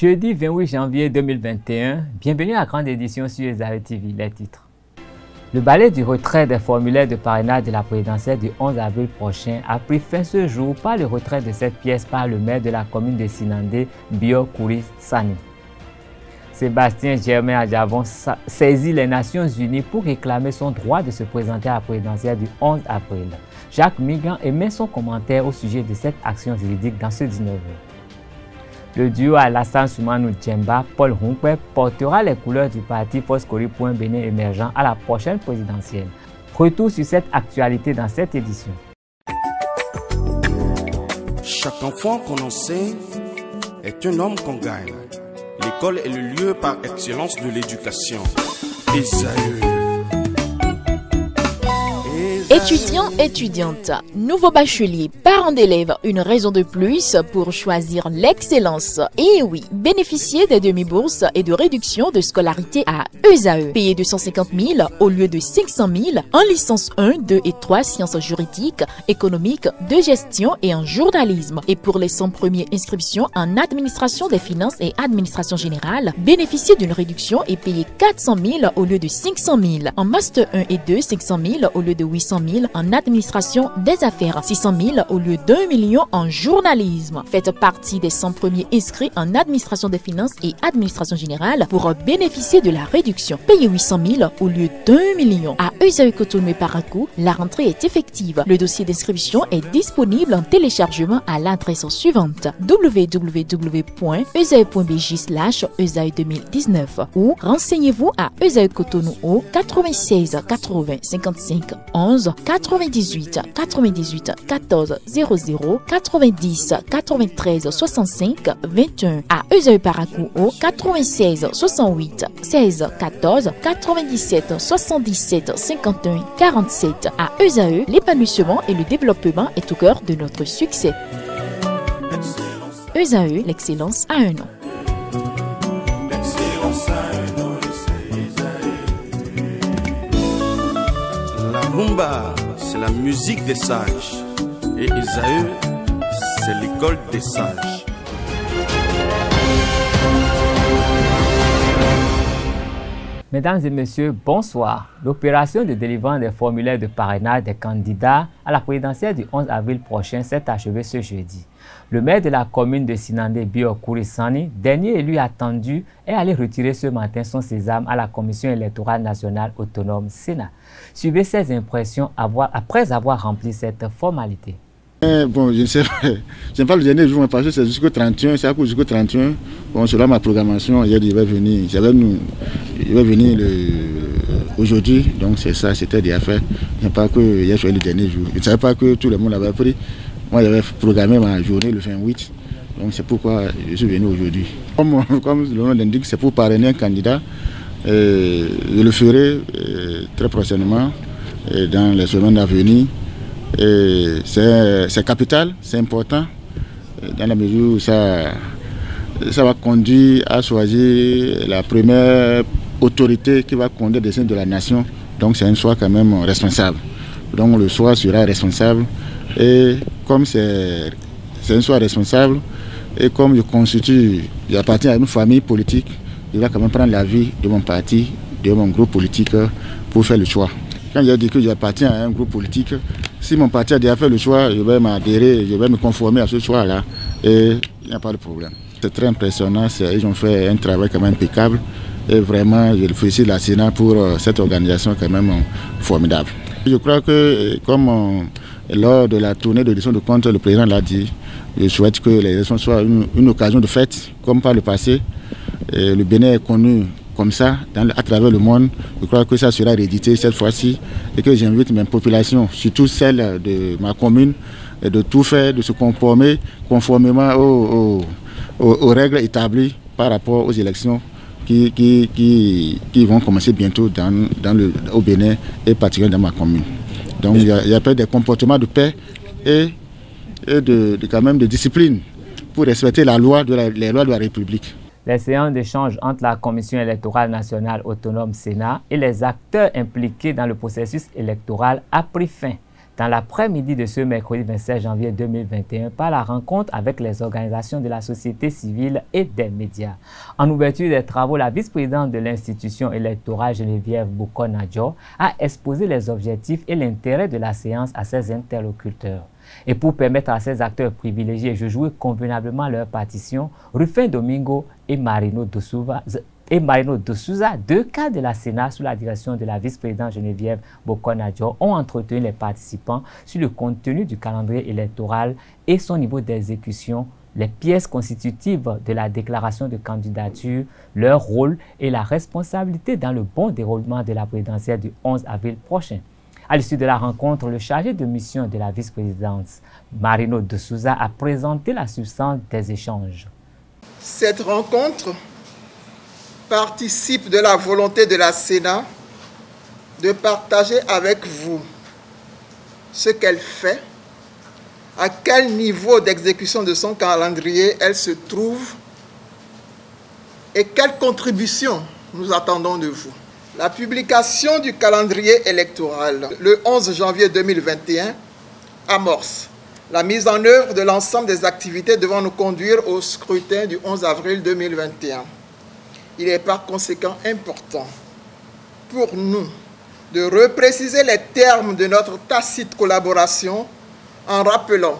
Jeudi 28 janvier 2021, bienvenue à grande édition sur Esaïe TV, les titres. Le balai du retrait des formulaires de parrainage de la présidentielle du 11 avril prochain a pris fin ce jour par le retrait de cette pièce par le maire de la commune de Sinandé, Bio Kouri Sani. Sébastien Germain Adjavon saisit les Nations Unies pour réclamer son droit de se présenter à la présidentielle du 11 avril. Jacques Migan émet son commentaire au sujet de cette action juridique dans ce 19 le duo Alassane Soumanou Djemba, Paul Hunkwe portera les couleurs du parti Foscori émergent à la prochaine présidentielle. Retour sur cette actualité dans cette édition. Chaque enfant qu'on enseigne est un homme qu'on gagne. L'école est le lieu par excellence de l'éducation. Esaü. Étudiants, étudiantes, nouveaux bacheliers, parents d'élèves, une raison de plus pour choisir l'excellence. Et oui, bénéficier des demi-bourses et de réduction de scolarité à ESAE. Payer 250 000 au lieu de 500 000 en licence 1, 2 et 3 sciences juridiques, économiques, de gestion et en journalisme. Et pour les 100 premières inscriptions en administration des finances et administration générale, bénéficier d'une réduction et payer 400 000 au lieu de 500 000. En master 1 et 2, 500 000 au lieu de 800 000 en administration des affaires, 600 000 au lieu d'un million en journalisme. Faites partie des 100 premiers inscrits en administration des finances et administration générale pour bénéficier de la réduction. Payez 800 000 au lieu d'un million. À Eusaïe Cotonou et Paracou, la rentrée est effective. Le dossier d'inscription est disponible en téléchargement à l'adresse suivante www.eusaïe.bj slash 2019 ou renseignez-vous à Eusaïe Cotonou au 96 80 55 11 98 98 14 00 90 93 65 21 à Euseuil Paracou au 96 68 16 14 97 77 51 47 à Euseuil l'épanouissement et le développement est au cœur de notre succès. Euseuil l'excellence à un an. La rumba, c'est la musique des sages. Et Esaü, c'est l'école des sages. Mesdames et messieurs, bonsoir. L'opération de délivrance des formulaires de parrainage des candidats à la présidentielle du 11 avril prochain s'est achevée ce jeudi. Le maire de la commune de Sinandé, Bio Sani, dernier élu attendu, est allé retirer ce matin son sésame à la Commission électorale nationale autonome Sénat. Suivez ses impressions après avoir rempli cette formalité. Bon, je ne sais pas, je pas le dernier jour, parce que c'est jusqu'au 31, c'est à cause jusqu'au 31. Bon, selon ma programmation, il va venir, il va venir aujourd'hui, donc c'est ça, c'était déjà fait. Il n'y a pas que hier soit le dernier jour. Je ne savais pas que tout le monde avait pris. Moi, j'avais programmé ma journée le 28, donc c'est pourquoi je suis venu aujourd'hui. Comme, comme le nom l'indique, c'est pour parrainer un candidat. je le ferai très prochainement, dans les semaines à venir. C'est capital, c'est important, dans la mesure où ça, ça va conduire à choisir la première autorité qui va conduire des signes de la nation. Donc c'est un choix quand même responsable. Donc le choix sera responsable. Et comme c'est un choix responsable, et comme je constitue, j'appartiens à une famille politique, je vais quand même prendre l'avis de mon parti, de mon groupe politique pour faire le choix. Quand j'ai dit que j'appartiens à un groupe politique, si mon parti a déjà fait le choix, je vais m'adhérer, je vais me conformer à ce choix-là et il n'y a pas de problème. C'est très impressionnant, ils ont fait un travail quand même impeccable et vraiment je félicite la Sénat pour cette organisation quand même formidable. Je crois que comme lors de la tournée de l'élection de compte, le président l'a dit, je souhaite que les élections soient une, occasion de fête comme par le passé. le Bénin est connu comme ça à travers le monde. Je crois que ça sera réédité cette fois-ci et que j'invite mes populations, surtout celles de ma commune, de tout faire, de se conformer conformément aux, règles établies par rapport aux élections qui, vont commencer bientôt au Bénin et particulièrement dans ma commune. Donc il y a, y des comportements de paix et, de, quand même de discipline pour respecter les lois de la République. Les séances d'échange entre la Commission électorale nationale autonome Sénat et les acteurs impliqués dans le processus électoral a pris fin. Dans l'après-midi de ce mercredi 27 janvier 2021 par la rencontre avec les organisations de la société civile et des médias. En ouverture des travaux, la vice-présidente de l'institution électorale Geneviève Boukonadjo a exposé les objectifs et l'intérêt de la séance à ses interlocuteurs. Et pour permettre à ces acteurs privilégiés de jouer convenablement leur partition, Rufin Domingo et Marino de et Marino de Souza, deux cadres de la Sénat sous la direction de la vice-présidente Geneviève Bokonadjo, ont entretenu les participants sur le contenu du calendrier électoral et son niveau d'exécution, les pièces constitutives de la déclaration de candidature, leur rôle et la responsabilité dans le bon déroulement de la présidentielle du 11 avril prochain. À l'issue de la rencontre, le chargé de mission de la vice-présidence, Marino de Souza, a présenté la substance des échanges. Cette rencontre participe de la volonté de la Sénat de partager avec vous ce qu'elle fait, à quel niveau d'exécution de son calendrier elle se trouve et quelle contribution nous attendons de vous. La publication du calendrier électoral le 11 janvier 2021 amorce la mise en œuvre de l'ensemble des activités devant nous conduire au scrutin du 11 avril 2021. Il est par conséquent important pour nous de repréciser les termes de notre tacite collaboration en rappelant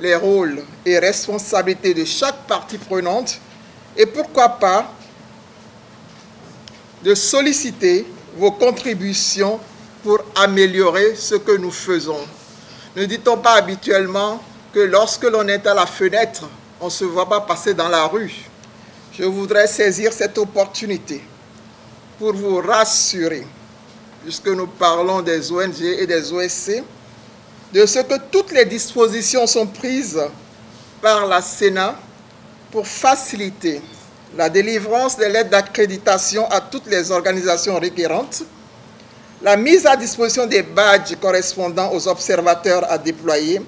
les rôles et responsabilités de chaque partie prenante et pourquoi pas de solliciter vos contributions pour améliorer ce que nous faisons. Ne dit-on pas habituellement que lorsque l'on est à la fenêtre, on ne se voit pas passer dans la rue? Je voudrais saisir cette opportunité pour vous rassurer, puisque nous parlons des ONG et des OSC, de ce que toutes les dispositions sont prises par la Sénat pour faciliter la délivrance des lettres d'accréditation à toutes les organisations requérantes, la mise à disposition des badges correspondant aux observateurs à déployer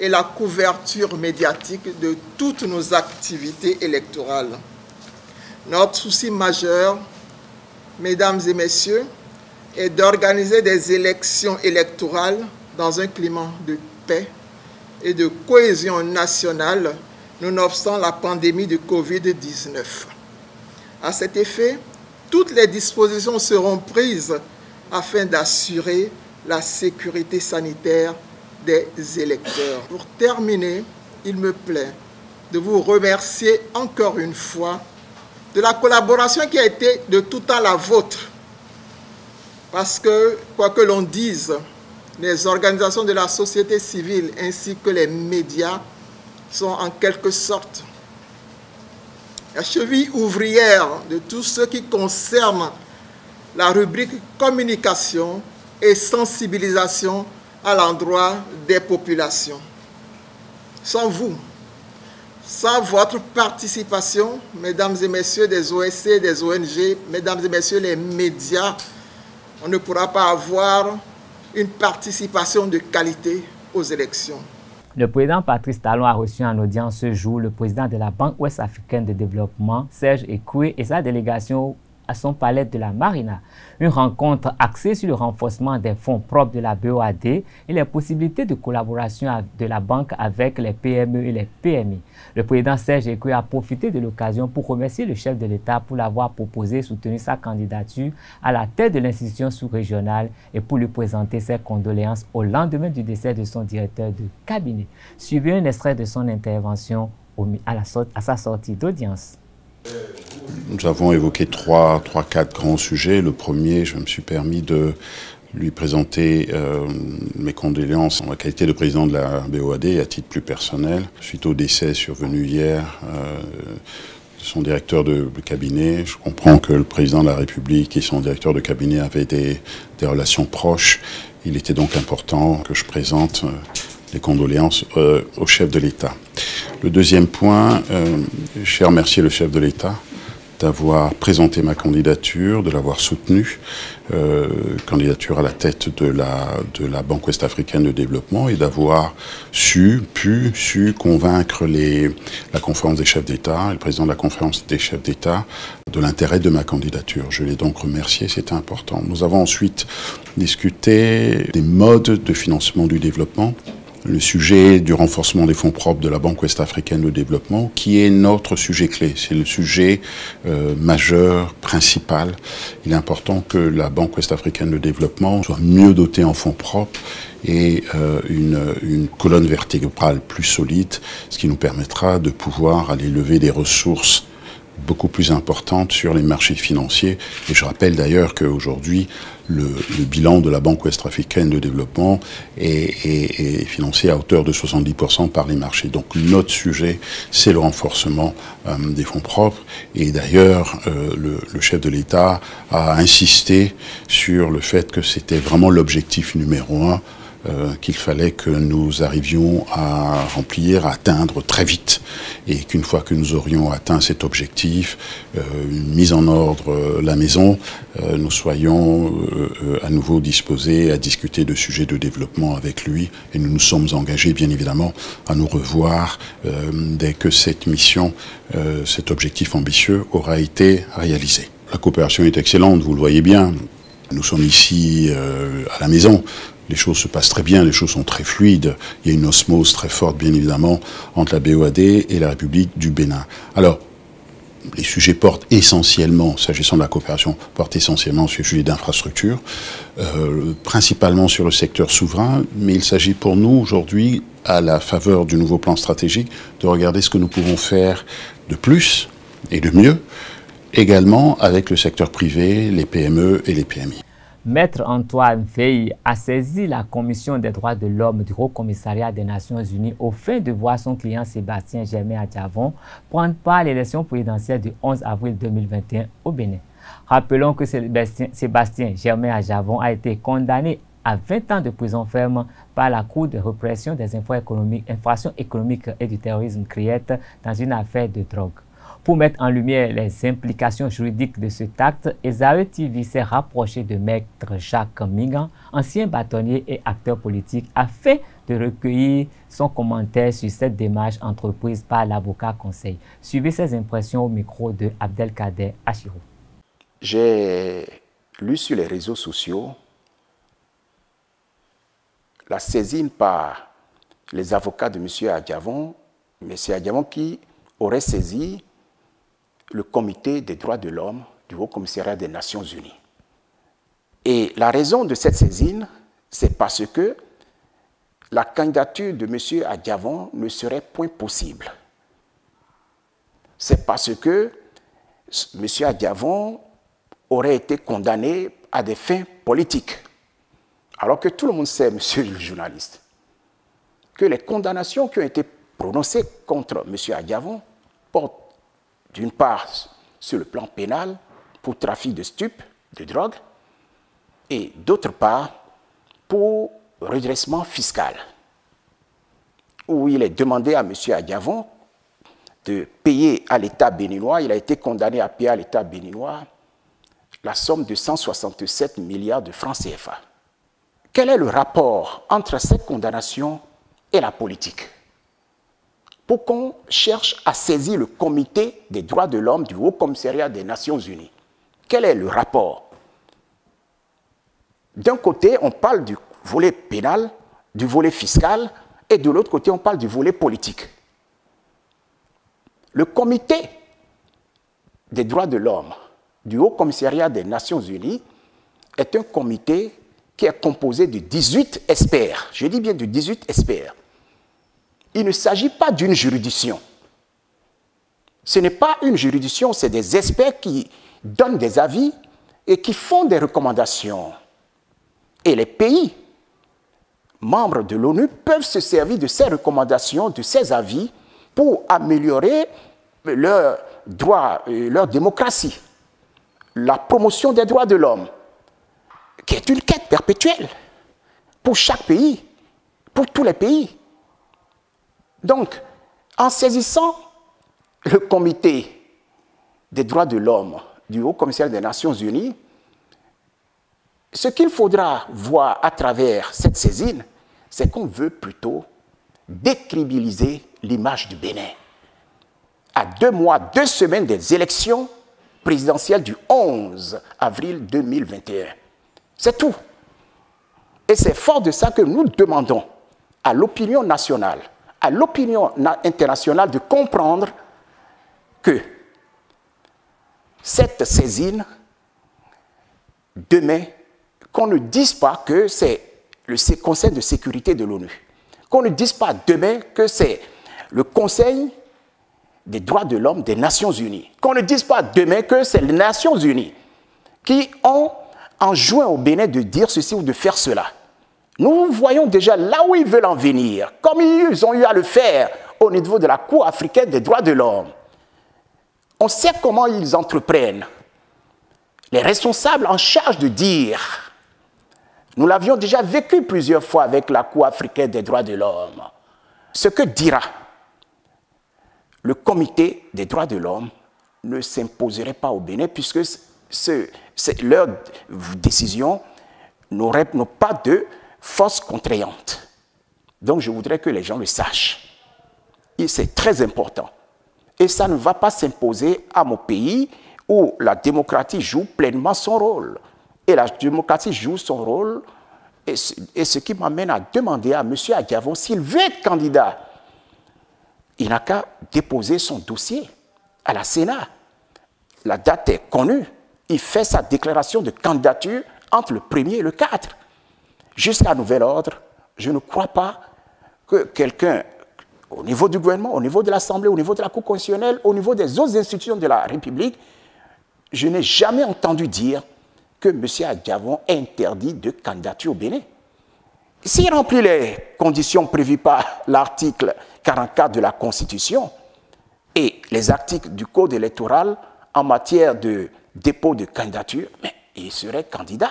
et la couverture médiatique de toutes nos activités électorales. Notre souci majeur, mesdames et messieurs, est d'organiser des élections électorales dans un climat de paix et de cohésion nationale, nonobstant la pandémie de Covid-19. À cet effet, toutes les dispositions seront prises afin d'assurer la sécurité sanitaire des électeurs. Pour terminer, il me plaît de vous remercier encore une fois de la collaboration qui a été de tout temps la vôtre. Parce que, quoi que l'on dise, les organisations de la société civile ainsi que les médias sont en quelque sorte la cheville ouvrière de tout ce qui concerne la rubrique communication et sensibilisation à l'endroit des populations. Sans vous, sans votre participation, mesdames et messieurs des OSC, des ONG, mesdames et messieurs les médias, on ne pourra pas avoir une participation de qualité aux élections. Le président Patrice Talon a reçu en audience ce jour le président de la Banque ouest-africaine de développement, Serge Ekoué, et sa délégation à son palais de la Marina. Une rencontre axée sur le renforcement des fonds propres de la BOAD et les possibilités de collaboration de la banque avec les PME et les PMI. Le président Serge Ekoué a profité de l'occasion pour remercier le chef de l'État pour l'avoir proposé et soutenu sa candidature à la tête de l'institution sous-régionale et pour lui présenter ses condoléances au lendemain du décès de son directeur de cabinet. Suivez un extrait de son intervention à sa sortie d'audience. Nous avons évoqué trois, trois, quatre grands sujets. Le premier, je me suis permis de lui présenter euh, mes condoléances en la qualité de président de la BOAD à titre plus personnel, suite au décès survenu hier euh, de son directeur de cabinet. Je comprends que le président de la République et son directeur de cabinet avaient des, des relations proches. Il était donc important que je présente euh, les condoléances au chef de l'État. Le deuxième point, j'ai remercié le chef de l'État d'avoir présenté ma candidature, de l'avoir soutenue, euh, candidature à la tête de la, Banque ouest-africaine de développement et d'avoir su, pu, su convaincre les, la conférence des chefs d'État et le président de la conférence des chefs d'État de l'intérêt de ma candidature. Je l'ai donc remercié, c'était important. Nous avons ensuite discuté des modes de financement du développement le sujet du renforcement des fonds propres de la Banque ouest-africaine de développement, qui est notre sujet clé. C'est le sujet euh, majeur, principal. Il est important que la Banque ouest-africaine de développement soit mieux dotée en fonds propres et euh, une, une, colonne vertébrale plus solide, ce qui nous permettra de pouvoir aller lever des ressources beaucoup plus importantes sur les marchés financiers. Et je rappelle d'ailleurs qu'aujourd'hui, le, bilan de la Banque ouest-africaine de développement est, financé à hauteur de 70% par les marchés. Donc notre sujet, c'est le renforcement euh, des fonds propres. Et d'ailleurs, euh, le, chef de l'État a insisté sur le fait que c'était vraiment l'objectif numéro un euh, qu'il fallait que nous arrivions à remplir, à atteindre très vite. Et qu'une fois que nous aurions atteint cet objectif, euh, mis en ordre euh, la maison, nous soyons à nouveau disposés à discuter de sujets de développement avec lui. Et nous nous sommes engagés, bien évidemment, à nous revoir dès que cette mission, cet objectif ambitieux aura été réalisé. La coopération est excellente, vous le voyez bien. Nous sommes ici à la maison les choses se passent très bien, les choses sont très fluides. Il y a une osmose très forte, bien évidemment, entre la BOAD et la République du Bénin. Alors, les sujets portent essentiellement, s'agissant de la coopération, portent essentiellement sur les sujets d'infrastructure, euh, principalement sur le secteur souverain, mais il s'agit pour nous aujourd'hui, à la faveur du nouveau plan stratégique, de regarder ce que nous pouvons faire de plus et de mieux, également avec le secteur privé, les PME et les PMI. Maître Antoine Veil a saisi la Commission des droits de l'homme du Haut Commissariat des Nations Unies au fin de voir son client Sébastien Germain Adjavon prendre part à l'élection présidentielle du 11 avril 2021 au Bénin. Rappelons que Sébastien, Sébastien Germain Adjavon a été condamné à 20 ans de prison ferme par la Cour de répression des infractions économiques et du terrorisme CRIET dans une affaire de drogue. Pour mettre en lumière les implications juridiques de cet acte, Esae TV s'est rapproché de Maître Jacques Mingan, ancien bâtonnier et acteur politique, afin de recueillir son commentaire sur cette démarche entreprise par l'avocat conseil. Suivez ses impressions au micro de Abdelkader Achirou. J'ai lu sur les réseaux sociaux la saisine par les avocats de M. Adjavon, M. Adjavon qui aurait saisi le comité des droits de l'homme du Haut Commissariat des Nations Unies. Et la raison de cette saisine, c'est parce que la candidature de M. Adjavon ne serait point possible. C'est parce que M. Adjavon aurait été condamné à des fins politiques. Alors que tout le monde sait, monsieur le journaliste, que les condamnations qui ont été prononcées contre M. Adjavon portent d'une part sur le plan pénal pour trafic de stupes, de drogue, et d'autre part pour redressement fiscal, où il est demandé à M. Adiavon de payer à l'État béninois, il a été condamné à payer à l'État béninois la somme de 167 milliards de francs CFA. Quel est le rapport entre cette condamnation et la politique? Pour qu'on cherche à saisir le comité des droits de l'homme du Haut Commissariat des Nations Unies. Quel est le rapport? D'un côté, on parle du volet pénal, du volet fiscal, et de l'autre côté, on parle du volet politique. Le comité des droits de l'homme du Haut Commissariat des Nations Unies est un comité qui est composé de 18 experts. Je dis bien de 18 experts il ne s'agit pas d'une juridiction. Ce n'est pas une juridiction, c'est des experts qui donnent des avis et qui font des recommandations. Et les pays membres de l'ONU peuvent se servir de ces recommandations, de ces avis, pour améliorer leur droit, leur démocratie, la promotion des droits de l'homme, qui est une quête perpétuelle pour chaque pays, pour tous les pays. Donc, en saisissant le comité des droits de l'homme du Haut Commissaire des Nations Unies, ce qu'il faudra voir à travers cette saisine, c'est qu'on veut plutôt décribiliser l'image du Bénin. À deux mois, deux semaines des élections présidentielles du 11 avril 2021. C'est tout. Et c'est fort de ça que nous demandons à l'opinion nationale, à l'opinion internationale de comprendre que cette saisine, demain, qu'on ne dise pas que c'est le Conseil de sécurité de l'ONU, qu'on ne dise pas demain que c'est le Conseil des droits de l'homme des Nations Unies, qu'on ne dise pas demain que c'est les Nations Unies qui ont enjoint au Bénin de dire ceci ou de faire cela. Nous voyons déjà là où ils veulent en venir, comme ils ont eu à le faire au niveau de la Cour africaine des droits de l'homme. On sait comment ils entreprennent. Les responsables en charge de dire, nous l'avions déjà vécu plusieurs fois avec la Cour africaine des droits de l'homme, ce que dira le comité des droits de l'homme ne s'imposerait pas au Bénin puisque leur décision n'aurait pas de force contraignante. Donc je voudrais que les gens le sachent. C'est très important. Et ça ne va pas s'imposer à mon pays où la démocratie joue pleinement son rôle. Et la démocratie joue son rôle, et ce, qui m'amène à demander à M. Aguavon s'il veut être candidat. Il n'a qu'à déposer son dossier à la Sénat. La date est connue. Il fait sa déclaration de candidature entre le 1er et le 4. Jusqu'à nouvel ordre, je ne crois pas que quelqu'un au niveau du gouvernement, au niveau de l'Assemblée, au niveau de la Cour constitutionnelle, au niveau des autres institutions de la République, je n'ai jamais entendu dire que M. Adjavon est interdit de candidature au Bénin. S'il remplit les conditions prévues par l'article 44 de la Constitution et les articles du Code électoral en matière de dépôt de candidature, il serait candidat.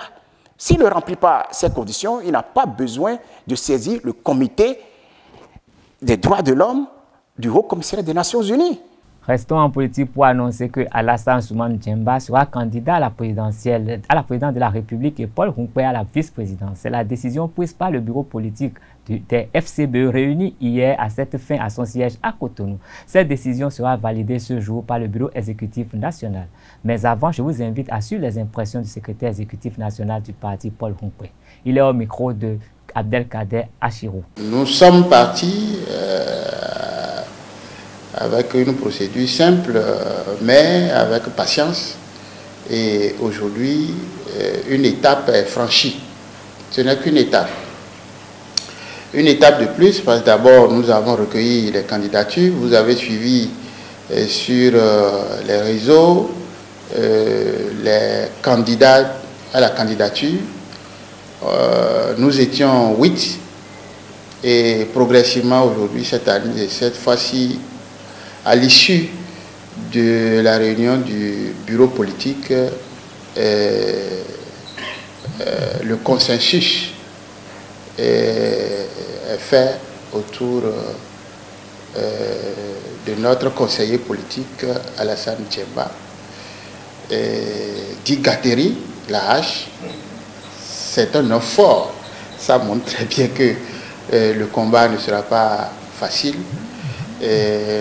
S'il ne remplit pas ces conditions, il n'a pas besoin de saisir le comité des droits de l'homme du Haut Commissariat des Nations Unies. Restons en politique pour annoncer que Alassane Soumane Djemba sera candidat à la présidentielle, à la présidence de la République et Paul Roumpé à la vice-présidence. C'est la décision prise par le bureau politique des FCBE réuni hier à cette fin à son siège à Cotonou. Cette décision sera validée ce jour par le bureau exécutif national. Mais avant, je vous invite à suivre les impressions du secrétaire exécutif national du parti, Paul Roumpé. Il est au micro de Abdelkader Achirou. Nous sommes partis euh, avec une procédure simple, euh, mais avec patience. Et aujourd'hui, euh, une étape est franchie. Ce n'est qu'une étape. Une étape de plus, parce que d'abord, nous avons recueilli les candidatures. Vous avez suivi euh, sur les réseaux les candidats à la candidature. nous étions huit et progressivement aujourd'hui, cette année, cette fois-ci, à l'issue de la réunion du bureau politique, euh, euh, le consensus est, fait autour euh, de notre conseiller politique Alassane Djemba. Dit Gateri, la hache, c'est un homme fort. Ça montre très bien que le combat ne sera pas facile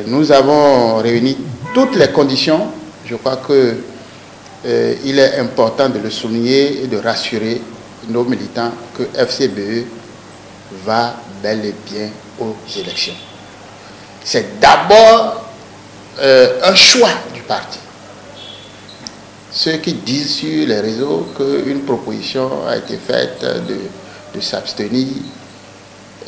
nous avons réuni toutes les conditions. Je crois qu'il euh, est important de le souligner et de rassurer nos militants que FCBE va bel et bien aux élections. C'est d'abord euh, un choix du parti. Ceux qui disent sur les réseaux qu'une proposition a été faite de s'abstenir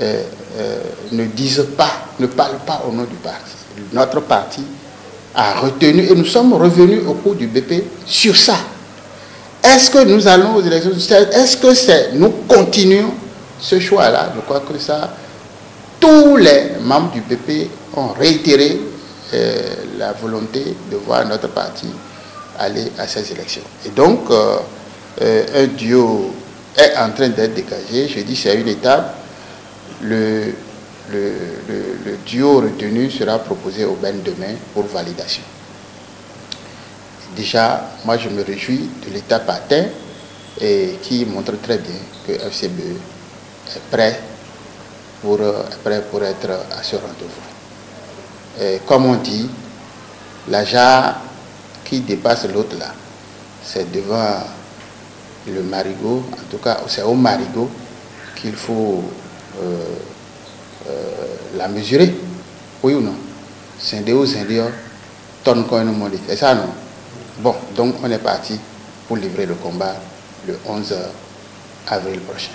euh, euh, ne disent pas, ne parlent pas au nom du parti. Notre parti a retenu, et nous sommes revenus au cours du BP sur ça. Est-ce que nous allons aux élections Est-ce que nous continuons ce choix-là? Je crois que ça, tous les membres du BP ont réitéré euh, la volonté de voir notre parti aller à ces élections. Et donc, un duo est en train d'être dégagé. Je dis c'est une étape le, duo retenu sera proposé au BEN demain pour validation. déjà, moi je me réjouis de l'étape atteinte et qui montre très bien que FCB est prêt pour, prêt pour être à ce rendez-vous. Comme on dit, la jarre qui dépasse l'autre là, c'est devant le marigot, en tout cas c'est au marigot qu'il faut la mesurer, oui ou non? C'est Syndéo, tonne c'est ça non. Bon, donc on est parti pour livrer le combat le 11 avril prochain.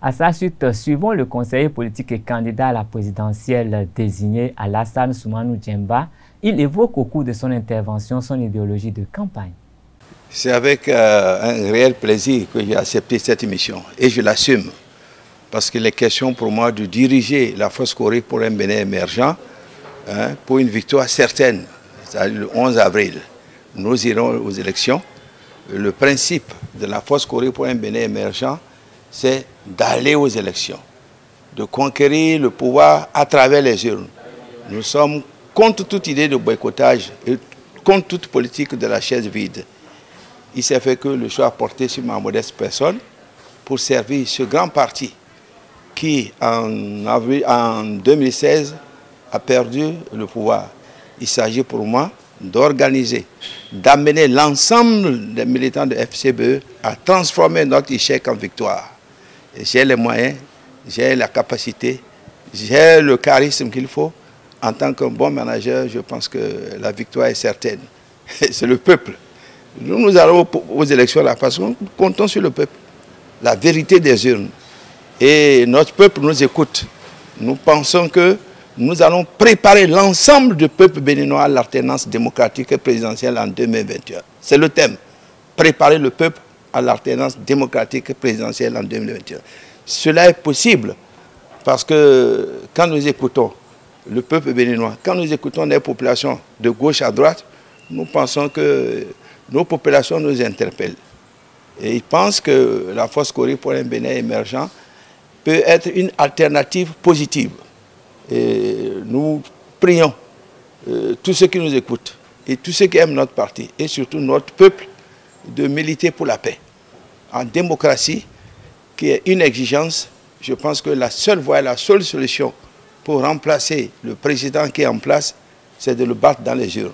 À sa suite, suivant le conseiller politique et candidat à la présidentielle désigné Alassane Soumanou Djemba, il évoque au cours de son intervention son idéologie de campagne. C'est avec euh, un réel plaisir que j'ai accepté cette mission et je l'assume parce qu'il est question pour moi de diriger la force Corée pour un Bénin émergent hein, pour une victoire certaine, le 11 avril. Nous irons aux élections. Le principe de la force Corée pour un Bénin émergent, c'est d'aller aux élections, de conquérir le pouvoir à travers les urnes. Nous sommes contre toute idée de boycottage et contre toute politique de la chaise vide. Il s'est fait que le choix porté sur ma modeste personne pour servir ce grand parti qui, en, en 2016, a perdu le pouvoir. Il s'agit pour moi d'organiser, d'amener l'ensemble des militants de FCBE à transformer notre échec en victoire. J'ai les moyens, j'ai la capacité, j'ai le charisme qu'il faut. En tant qu'un bon manager, je pense que la victoire est certaine. C'est le peuple. Nous, nous allons aux élections là parce nous comptons sur le peuple. La vérité des urnes. Et notre peuple nous écoute. Nous pensons que nous allons préparer l'ensemble du peuple béninois à l'alternance démocratique et présidentielle en 2021. C'est le thème. Préparer le peuple à l'alternance démocratique et présidentielle en 2021. Cela est possible parce que quand nous écoutons le peuple béninois, quand nous écoutons les populations de gauche à droite, nous pensons que nos populations nous interpellent. Et ils pensent que la force Corée pour un Bénin émergent peut être une alternative positive. Nous prions euh, tous ceux qui nous écoutent et tous ceux qui aiment notre parti et surtout notre peuple de militer pour la paix. En démocratie, qui est une exigence, je pense que la seule voie, la seule solution pour remplacer le président qui est en place, c'est de le battre dans les urnes.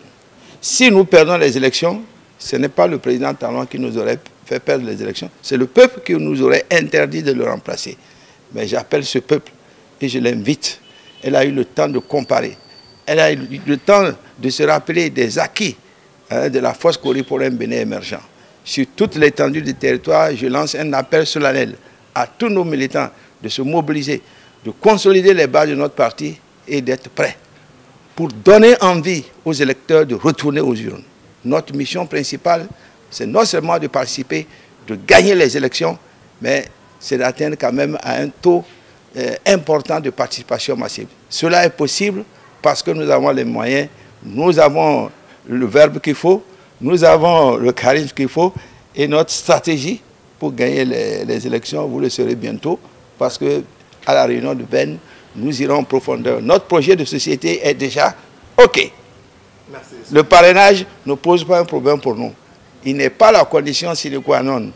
Si nous perdons les élections, ce n'est pas le président Talon qui nous aurait fait perdre les élections, c'est le peuple qui nous aurait interdit de le remplacer. Mais j'appelle ce peuple et je l'invite elle a eu le temps de comparer. Elle a eu le temps de se rappeler des acquis hein, de la force Corée pour un Bénin émergent. Sur toute l'étendue du territoire, je lance un appel solennel à tous nos militants de se mobiliser, de consolider les bases de notre parti et d'être prêts pour donner envie aux électeurs de retourner aux urnes. Notre mission principale, c'est non seulement de participer, de gagner les élections, mais c'est d'atteindre quand même à un taux euh, important de participation massive. Cela est possible parce que nous avons les moyens, nous avons le verbe qu'il faut, nous avons le charisme qu'il faut et notre stratégie pour gagner les, élections, vous le saurez bientôt, parce que à la réunion de Ben, nous irons en profondeur. Notre projet de société est déjà OK. Le parrainage ne pose pas un problème pour nous. Il n'est pas la condition sine qua non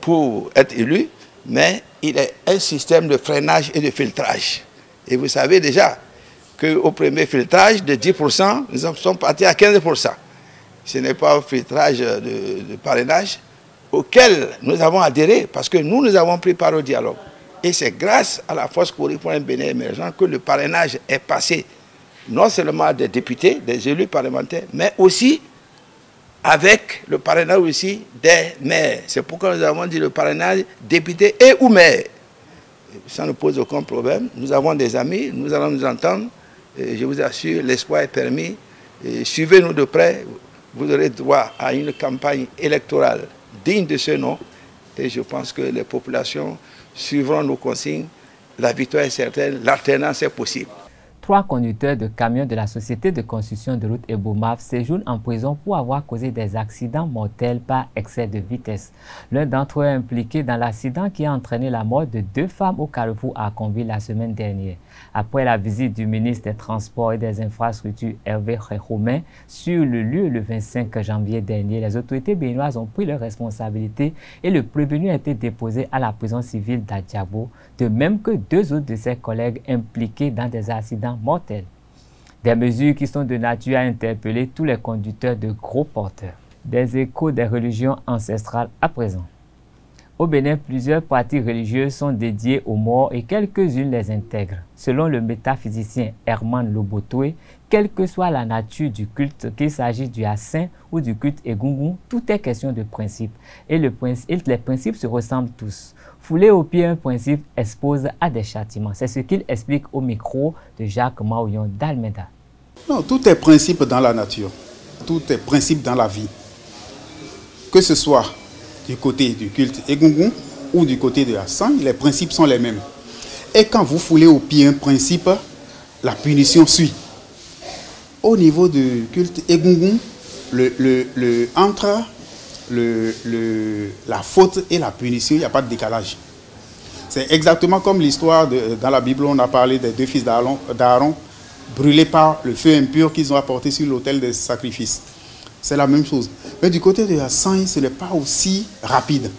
pour être élu, mais il est un système de freinage et de filtrage. Et vous savez déjà qu'au premier filtrage de 10%, nous sommes partis à 15%. Ce n'est pas un filtrage de, parrainage auquel nous avons adhéré parce que nous, nous avons pris part au dialogue. Et c'est grâce à la force pour un Bénin émergent que le parrainage est passé non seulement des députés, des élus parlementaires, mais aussi avec le parrainage aussi des maires. C'est pourquoi nous avons dit le parrainage député et ou maire. Ça ne pose aucun problème. Nous avons des amis, nous allons nous entendre. Je vous assure, l'espoir est permis. Suivez-nous de près. Vous aurez droit à une campagne électorale digne de ce nom. Et je pense que les populations suivront nos consignes. La victoire est certaine, l'alternance est possible trois conducteurs de camions de la société de construction de route Ebomaf séjournent en prison pour avoir causé des accidents mortels par excès de vitesse. L'un d'entre eux est impliqué dans l'accident qui a entraîné la mort de deux femmes au carrefour à Conville la semaine dernière. Après la visite du ministre des Transports et des Infrastructures Hervé Romain sur le lieu le 25 janvier dernier, les autorités béninoises ont pris leurs responsabilités et le prévenu a été déposé à la prison civile d'Adjabo, de même que deux autres de ses collègues impliqués dans des accidents mortels. Des mesures qui sont de nature à interpeller tous les conducteurs de gros porteurs. Des échos des religions ancestrales à présent. Au Bénin, plusieurs pratiques religieuses sont dédiées aux morts et quelques-unes les intègrent. Selon le métaphysicien Herman Lobotoué, quelle que soit la nature du culte, qu'il s'agisse du Hassin ou du culte Egungun, tout est question de principe. Et, le les principes se ressemblent tous. Fouler au pied un principe expose à des châtiments. C'est ce qu'il explique au micro de Jacques Maouillon d'Almeda. Non, tout est principe dans la nature. Tout est principe dans la vie. Que ce soit du côté du culte Egungun ou du côté de Hassan, les principes sont les mêmes. Et quand vous foulez au pied un principe, la punition suit. Au niveau du culte Egungun, le, le, la faute et la punition, il n'y a pas de décalage. C'est exactement comme l'histoire dans la Bible, on a parlé des deux fils d'Aaron brûlés par le feu impur qu'ils ont apporté sur l'autel des sacrifices. C'est la même chose. Mais du côté de la sang, ce n'est pas aussi rapide.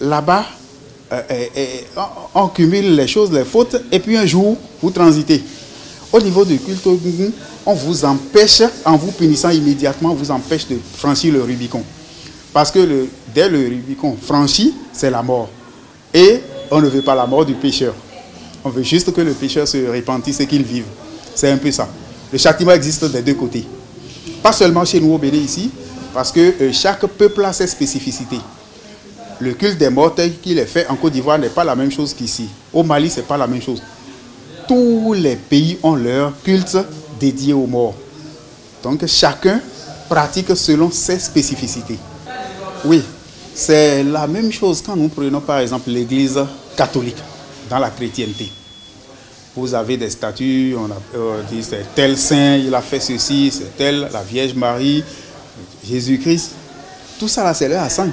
Là-bas, euh, euh, euh, on cumule les choses, les fautes, et puis un jour, vous transitez. Au niveau du culte, on vous empêche, en vous punissant immédiatement, vous empêche de franchir le Rubicon. Parce que dès le Rubicon franchi, c'est la mort. Et on ne veut pas la mort du pécheur. On veut juste que le pécheur se répentisse et qu'il vive. C'est un peu ça. Le châtiment existe des deux côtés. Pas seulement chez nous au Bénin ici, parce que euh, chaque peuple a ses spécificités. Le culte des morts qu'il est fait en Côte d'Ivoire n'est pas la même chose qu'ici. Au Mali, ce n'est pas la même chose. Tous les pays ont leur culte dédié aux morts. Donc chacun pratique selon ses spécificités. Oui, c'est la même chose quand nous prenons par exemple l'église catholique dans la chrétienté. Vous avez des statues, on a dit c'est tel saint, il a fait ceci, c'est tel, la Vierge Marie, Jésus-Christ. Tout ça là, c'est leur Hassan.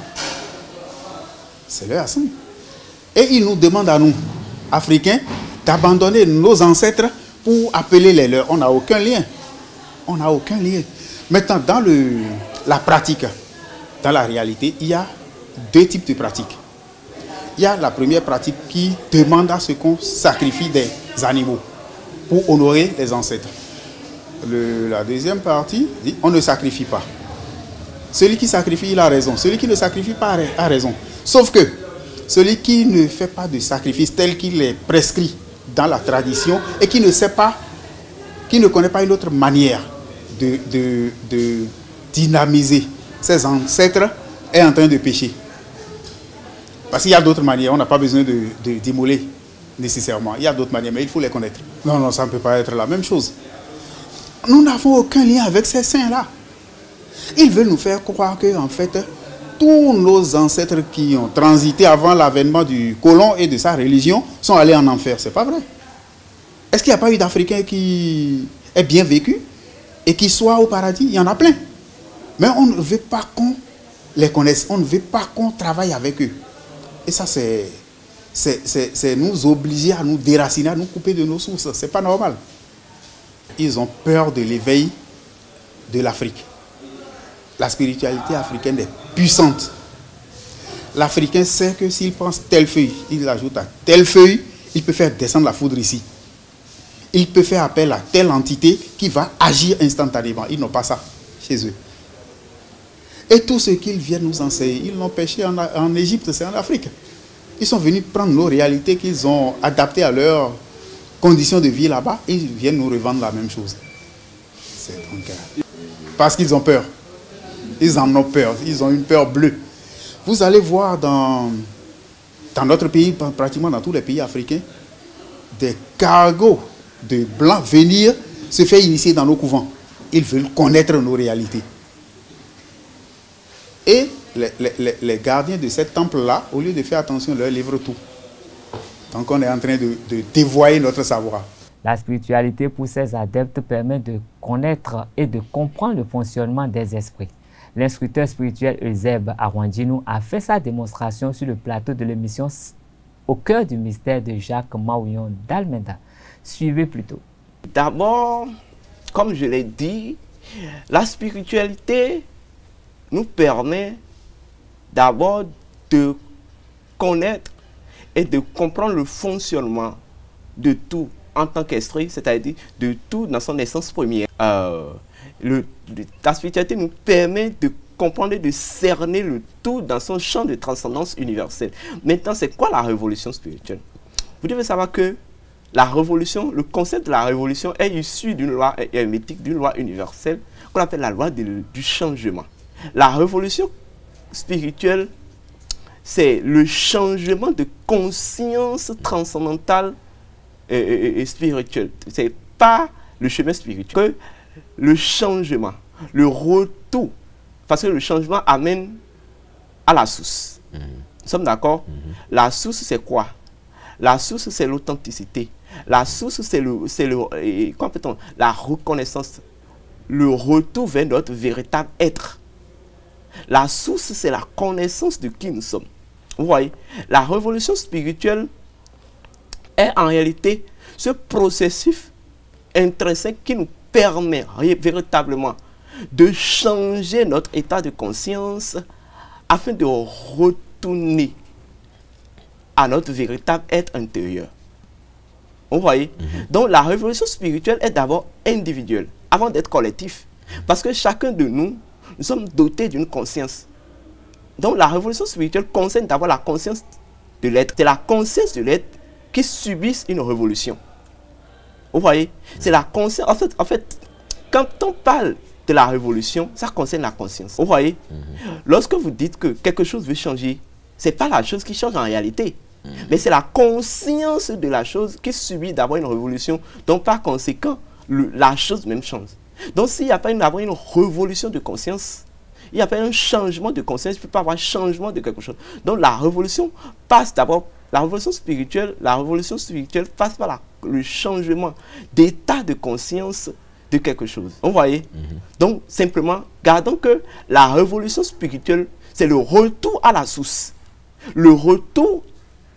C'est leur Hassan. Et il nous demande à nous, Africains, d'abandonner nos ancêtres pour appeler les leurs. On n'a aucun lien. On n'a aucun lien. Maintenant, dans le, la pratique, dans la réalité, il y a deux types de pratiques. Il y a la première pratique qui demande à ce qu'on sacrifie des animaux pour honorer les ancêtres. la deuxième partie dit on ne sacrifie pas. Celui qui sacrifie, il a raison. Celui qui ne sacrifie pas a raison. Sauf que celui qui ne fait pas de sacrifice tel qu'il est prescrit dans la tradition et qui ne sait pas, qui ne connaît pas une autre manière de, de, dynamiser ses ancêtres est en train de pécher. Parce qu'il y a d'autres manières, on n'a pas besoin de, d'immoler nécessairement. Il y a d'autres manières, mais il faut les connaître. Non, non, ça ne peut pas être la même chose. Nous n'avons aucun lien avec ces saints-là. Ils veulent nous faire croire que, en fait, tous nos ancêtres qui ont transité avant l'avènement du colon et de sa religion sont allés en enfer. C'est pas vrai. Est-ce qu'il n'y a pas eu d'Africains qui aient bien vécu et qui soient au paradis? Il y en a plein. Mais on ne veut pas qu'on les connaisse. On ne veut pas qu'on travaille avec eux. Et ça, c'est c'est nous obliger à nous déraciner, à nous couper de nos sources. Ce n'est pas normal. Ils ont peur de l'éveil de l'Afrique. La spiritualité africaine est puissante. L'Africain sait que s'il pense telle feuille, il ajoute à telle feuille, il peut faire descendre la foudre ici. Il peut faire appel à telle entité qui va agir instantanément. Ils n'ont pas ça chez eux. Et tout ce qu'ils viennent nous enseigner, ils l'ont pêché en, Égypte, c'est en Afrique. Ils sont venus prendre nos réalités qu'ils ont adaptées à leurs conditions de vie là-bas et ils viennent nous revendre la même chose. C'est donc. Parce qu'ils ont peur. Ils en ont peur. Ils ont une peur bleue. Vous allez voir dans, dans notre pays, pratiquement dans tous les pays africains, des cargos de blancs venir se faire initier dans nos couvents. Ils veulent connaître nos réalités. Et les, gardiens de ce temple-là, au lieu de faire attention, leur livrent tout. Donc on est en train de, de dévoyer notre savoir. La spiritualité pour ses adeptes permet de connaître et de comprendre le fonctionnement des esprits. L'instructeur spirituel Euseb Arwandjinou a fait sa démonstration sur le plateau de l'émission Au cœur du mystère de Jacques Maouillon d'Almeda. Suivez plutôt. D'abord, comme je l'ai dit, la spiritualité nous permet d'abord de connaître et de comprendre le fonctionnement de tout en tant qu'esprit, c'est-à-dire de tout dans son essence première. Euh, la spiritualité nous permet de comprendre et de cerner le tout dans son champ de transcendance universelle. Maintenant, c'est quoi la révolution spirituelle? Vous devez savoir que la révolution, le concept de la révolution est issu d'une loi hermétique, d'une loi universelle qu'on appelle la loi du changement. La révolution spirituelle, c'est le changement de conscience transcendantale et, et spirituelle. C'est pas le chemin spirituel, que le changement, le retour parce que le changement amène à la source. Nous sommes d'accord? Mhm. La source, c'est quoi? La source, c'est l'authenticité. La source, c'est le, le, la reconnaissance, le retour vers notre véritable être. La source, c'est la connaissance de qui nous sommes. Vous voyez, la révolution spirituelle est en réalité ce processus intrinsèque qui nous permet véritablement de changer notre état de conscience afin de retourner à notre véritable être intérieur. Vous voyez? Mhm. Donc la révolution spirituelle est d'abord individuelle, avant d'être collectif. Parce que chacun de nous, nous sommes dotés d'une conscience. Donc la révolution spirituelle concerne d'abord la conscience de l'être. C'est la conscience de l'être qui subisse une révolution. Vous voyez? C'est la conscience. En fait, en fait, quand on parle de la révolution, ça concerne la conscience. Vous voyez? Mhm. Lorsque vous dites que quelque chose veut changer, ce n'est pas la chose qui change en réalité. Mhm. Mais c'est la conscience de la chose qui subit d'abord une révolution. Donc, par conséquent, la chose même change. Donc, s'il n'y a pas une, une révolution de conscience, il n'y a pas un changement de conscience, il ne peut pas avoir un changement de quelque chose. Donc, la révolution passe d'abord, la révolution spirituelle, la révolution spirituelle passe par le changement d'état de conscience de quelque chose. Vous voyez? Mhm. Donc, simplement, gardons que la révolution spirituelle, c'est le retour à la source, le retour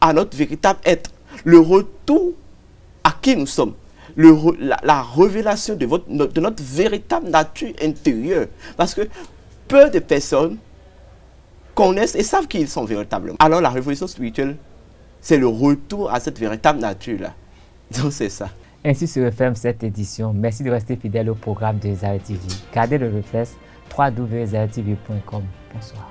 à notre véritable être, le retour à qui nous sommes, la, révélation de, votre, notre véritable nature intérieure. Parce que peu de personnes connaissent et savent qui ils sont véritablement. Alors la révolution spirituelle, c'est le retour à cette véritable nature-là. Donc c'est ça. Ainsi se referme cette édition. Merci de rester fidèle au programme de Zara TV. Gardez le réflexe www.zaratv.com. Bonsoir.